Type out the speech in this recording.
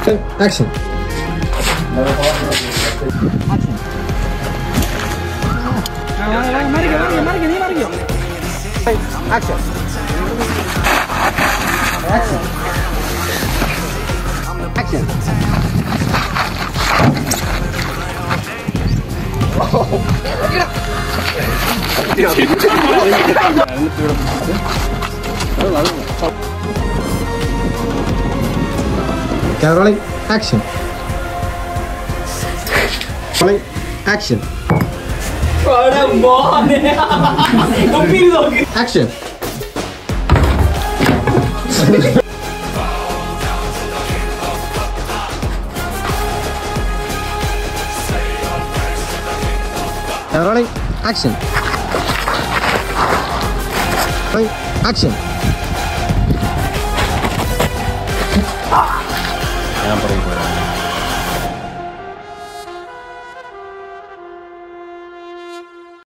Okay, action. Action. Action. Action. Action. Get Now rolling, action. Rolling, action. action. now rolling, action. Rolling, action. Unbelievable.